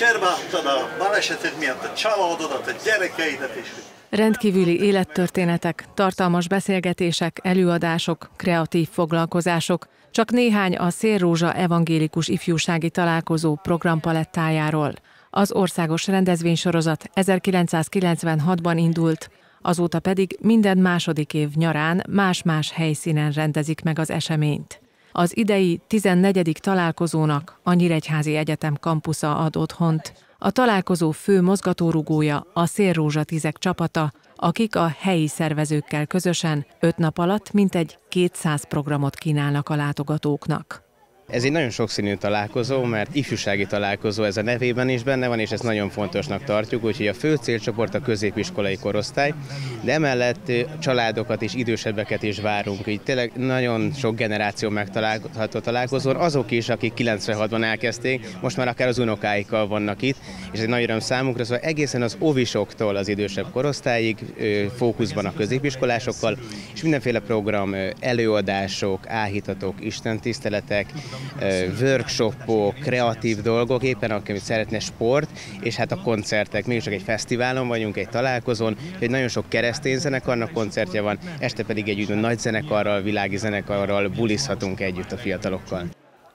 cserbáltad a balesetet miatt a családodat, a gyerekeidet is. Rendkívüli élettörténetek, tartalmas beszélgetések, előadások, kreatív foglalkozások, csak néhány a Szélrózsa evangélikus ifjúsági találkozó programpalettájáról. Az országos rendezvénysorozat 1996-ban indult, azóta pedig minden második év nyarán más-más helyszínen rendezik meg az eseményt. Az idei 14. találkozónak a Nyíregyházi Egyetem kampusza ad otthont. A találkozó fő mozgatórugója a Szélrózsa Tizek csapata, akik a helyi szervezőkkel közösen öt nap alatt mintegy 200 programot kínálnak a látogatóknak. Ez egy nagyon sokszínű találkozó, mert ifjúsági találkozó ez a nevében is benne van, és ezt nagyon fontosnak tartjuk, úgyhogy a fő célcsoport a középiskolai korosztály, de emellett családokat és idősebbeket is várunk, így tényleg nagyon sok generáció megtalálható találkozón, azok is, akik 96-ban elkezdték, most már akár az unokáikkal vannak itt, és ez egy nagy öröm számunkra, szóval egészen az ovisoktól az idősebb korosztályig fókuszban a középiskolásokkal, és mindenféle program, előadások, áhítatok, istentiszteletek, workshopok, kreatív dolgok, éppen amit szeretne sport, és hát a koncertek. Mi csak egy fesztiválon vagyunk, egy találkozón, egy nagyon sok keresztény zenekarnak koncertje van, este pedig egy nagy zenekarral, világi zenekarral bulizhatunk együtt a fiatalokkal.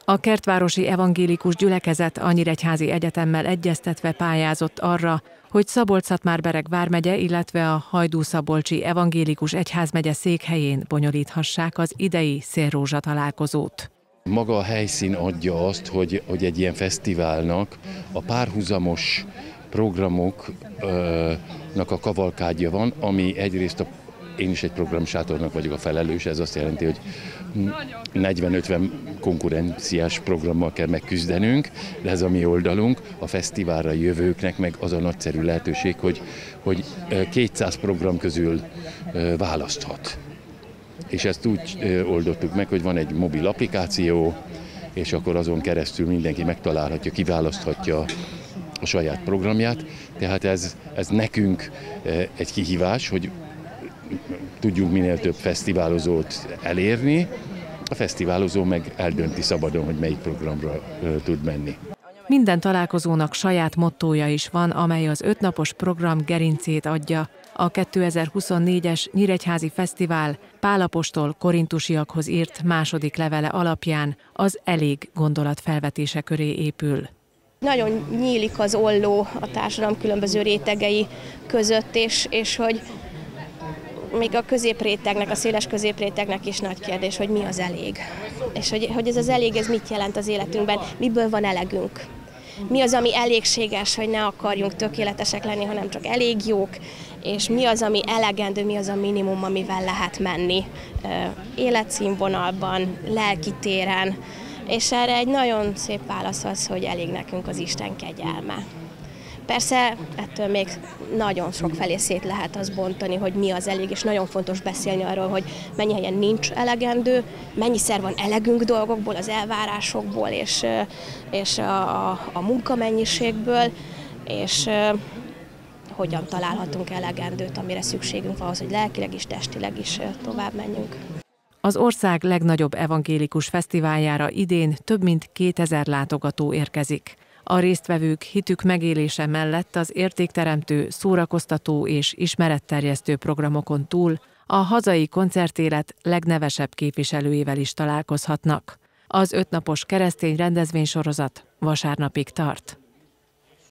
A kertvárosi evangélikus gyülekezet a Nyíregyházi Egyetemmel egyeztetve pályázott arra, hogy Szabolcs-Szatmár-Bereg vármegye, illetve a Hajdú-Szabolcsi Evangélikus Egyházmegye székhelyén bonyolíthassák az idei szélrózsa találkozót. Maga a helyszín adja azt, hogy, hogy egy ilyen fesztiválnak a párhuzamos programoknak a kavalkádja van, ami egyrészt a én is egy programsátornak vagyok a felelős, ez azt jelenti, hogy 40-50 konkurenciás programmal kell megküzdenünk, de ez a mi oldalunk, a fesztiválra jövőknek meg az a nagyszerű lehetőség, hogy, hogy 200 program közül választhat és ezt úgy oldottuk meg, hogy van egy mobil applikáció, és akkor azon keresztül mindenki megtalálhatja, kiválaszthatja a saját programját. Tehát ez, ez nekünk egy kihívás, hogy tudjunk minél több fesztiválozót elérni, a fesztiválozó meg eldönti szabadon, hogy melyik programra tud menni. Minden találkozónak saját mottója is van, amely az ötnapos program gerincét adja. A 2024-es Nyíregyházi Fesztivál Pálapostól korintusiakhoz írt második levele alapján az elég gondolat felvetése köré épül. Nagyon nyílik az olló a társadalom különböző rétegei között, és, és hogy még a középrétegnek, a széles középrétegnek is nagy kérdés, hogy mi az elég. És hogy, hogy ez az elég, ez mit jelent az életünkben, miből van elegünk. Mi az, ami elégséges, hogy ne akarjunk tökéletesek lenni, hanem csak elég jók, és mi az, ami elegendő, mi az a minimum, amivel lehet menni életszínvonalban, lelki téren, és erre egy nagyon szép válasz az, hogy elég nekünk az Isten kegyelme. Persze ettől még nagyon sok felé szét lehet az bontani, hogy mi az elég, és nagyon fontos beszélni arról, hogy mennyi helyen nincs elegendő, mennyiszer van elegünk dolgokból, az elvárásokból és, és a, a, a munkamennyiségből, és hogyan találhatunk elegendőt, amire szükségünk van hogy lelkileg is, testileg is tovább menjünk. Az ország legnagyobb evangélikus fesztiváljára idén több mint 2000 látogató érkezik. A résztvevők hitük megélése mellett az értékteremtő, szórakoztató és ismeretterjesztő programokon túl a hazai koncertélet legnevesebb képviselőivel is találkozhatnak. Az ötnapos keresztény rendezvénysorozat vasárnapig tart.